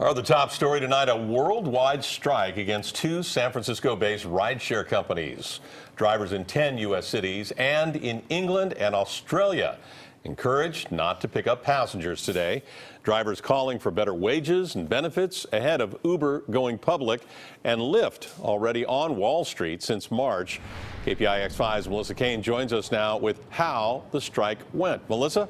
Our the top story tonight, a worldwide strike against two San Francisco-based rideshare companies. Drivers in 10 U.S. cities and in England and Australia encouraged not to pick up passengers today. Drivers calling for better wages and benefits ahead of Uber going public and Lyft already on Wall Street since March. KPIX 5's Melissa Caen joins us now with how the strike went. Melissa?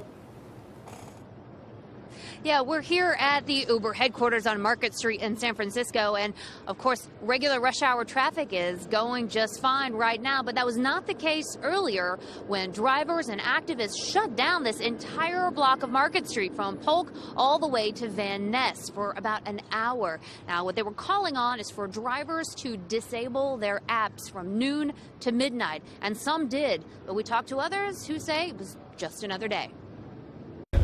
Yeah, we're here at the Uber headquarters on Market Street in San Francisco. And of course, regular rush hour traffic is going just fine right now. But that was not the case earlier when drivers and activists shut down this entire block of Market Street from Polk all the way to Van Ness for about an hour. Now, what they were calling on is for drivers to disable their apps from noon to midnight. And some did. But we talked to others who say it was just another day.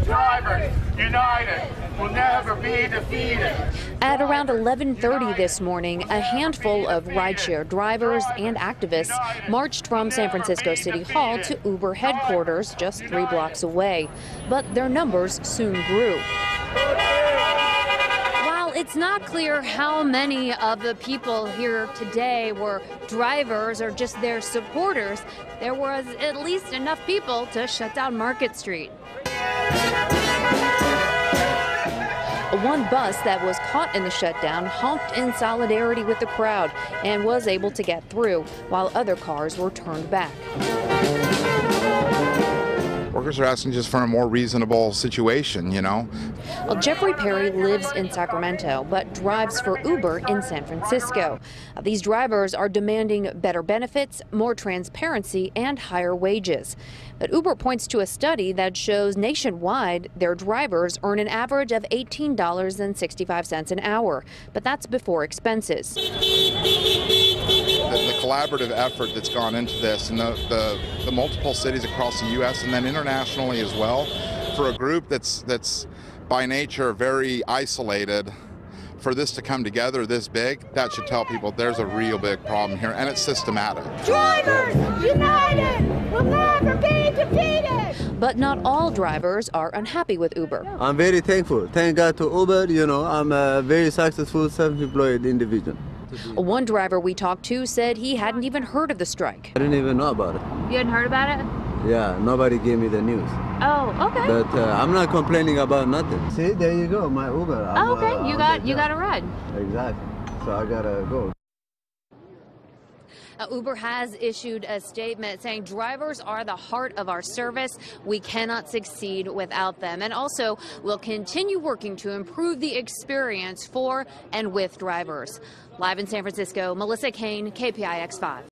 Drivers united will never be defeated. At around 11:30 this morning, a handful of rideshare drivers and activists marched from San Francisco City Hall to Uber headquarters just 3 blocks away. But their numbers soon grew. While it's not clear how many of the people here today were drivers or just their supporters, there was at least enough people to shut down Market Street. One bus that was caught in the shutdown honked in solidarity with the crowd and was able to get through, while other cars were turned back. Workers are asking just for a more reasonable situation, you know. Well, Jeffrey Perry lives in Sacramento but drives for Uber in San Francisco. These drivers are demanding better benefits, more transparency, and higher wages. But Uber points to a study that shows nationwide their drivers earn an average of $18.65 an hour, but that's before expenses. The, the collaborative effort that's gone into this and the, the, the multiple cities across the U.S. and then internationally as well for a group that's that's by nature very isolated for this to come together this big, that should tell people there's a real big problem here, and it's systematic. Drivers united will never be defeated. But not all drivers are unhappy with Uber. I'm very thankful. Thank God to Uber. You know, I'm a very successful self-employed individual. One driver we talked to said he hadn't even heard of the strike. I didn't even know about it. You hadn't heard about it? Yeah, nobody gave me the news. Oh, okay. But uh, I'm not complaining about nothing. See, there you go, my Uber. I'm, oh, okay. Uh, you got you got a ride. Exactly. So I gotta go. Uh, Uber has issued a statement saying drivers are the heart of our service. We cannot succeed without them. And also, we'll continue working to improve the experience for and with drivers. Live in San Francisco, Melissa Caen, KPIX 5.